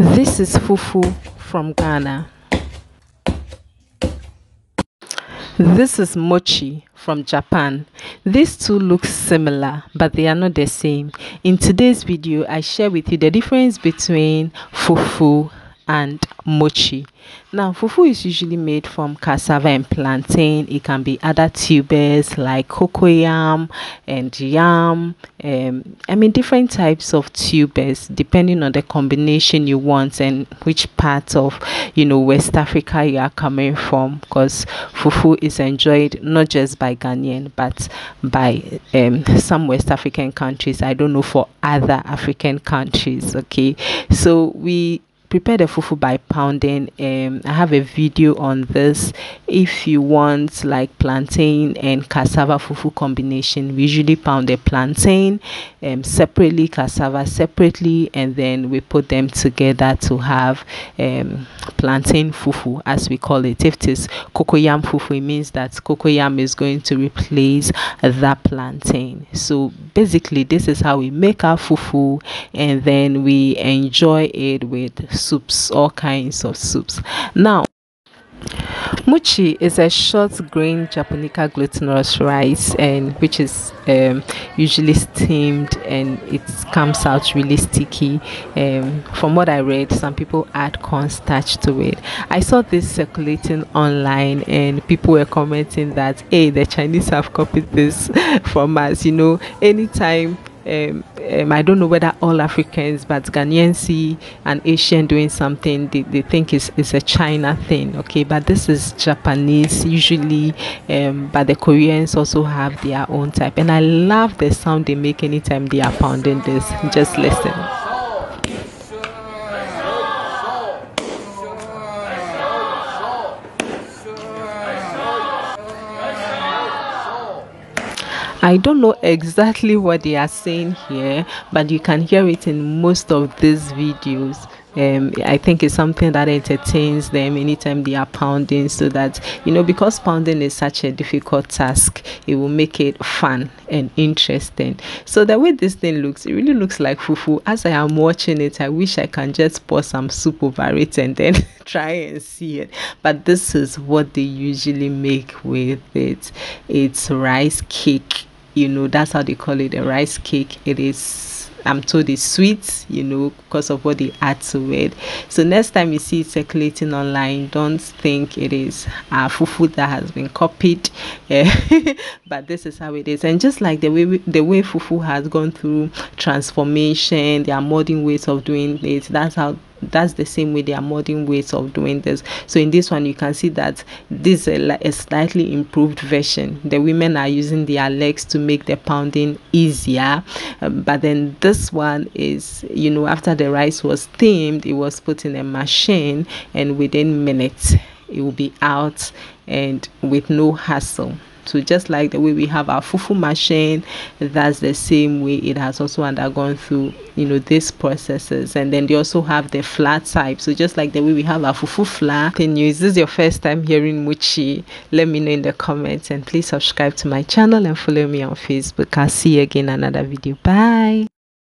This is fufu from Ghana. This is mochi from Japan. These two look similar, but they are not the same. In today's video, I share with you the difference between fufu and mochi. Now, fufu is usually made from cassava and plantain. It can be other tubers like cocoyam and yam. Um, I mean, different types of tubers depending on the combination you want and which part of, you know, West Africa you are coming from. Because fufu is enjoyed not just by Ghanaian but by um, some West African countries. I don't know for other African countries. Okay, so we prepare the fufu by pounding um i have a video on this. If you want like plantain and cassava fufu combination we usually pound the plantain um separately cassava separately and then we put them together to have um plantain fufu as we call it if it is cocoyam fufu it means that cocoyam is going to replace that plantain so basically this is how we make our fufu and then we enjoy it with soups, all kinds of soups. Now, Mochi is a short grain Japonica glutinous rice and which is um, usually steamed and it comes out really sticky. Um, from what I read, some people add cornstarch to it. I saw this circulating online and people were commenting that hey the Chinese have copied this from us. You know, anytime um, um, I don't know whether all Africans, but Ghanaians see an Asian doing something, they, they think it's, it's a China thing, okay? But this is Japanese, usually, um, but the Koreans also have their own type. And I love the sound they make anytime they are pounding this. Just listen. I don't know exactly what they are saying here, but you can hear it in most of these videos. Um, I think it's something that entertains them anytime they are pounding, so that you know, because pounding is such a difficult task, it will make it fun and interesting. So, the way this thing looks, it really looks like fufu. As I am watching it, I wish I can just pour some soup over it and then try and see it. But this is what they usually make with it it's rice cake you know that's how they call it a rice cake. It is i'm told it's sweet you know because of what they add to it. So next time you see it circulating online don't think it is a fufu that has been copied yeah. but this is how it is. And just like the way the way fufu has gone through transformation there are modern ways of doing it. That's how that's the same way they are modern ways of doing this. So in this one you can see that this is a, a slightly improved version. The women are using their legs to make the pounding easier. Um, but then this one is you know after the rice was steamed it was put in a machine and within minutes it will be out and with no hassle so just like the way we have our fufu machine, that's the same way it has also undergone through, you know, these processes. And then they also have the flat type. So just like the way we have our fufu flat, can you, is this your first time hearing Mochi? Let me know in the comments and please subscribe to my channel and follow me on Facebook. I'll see you again another video. Bye.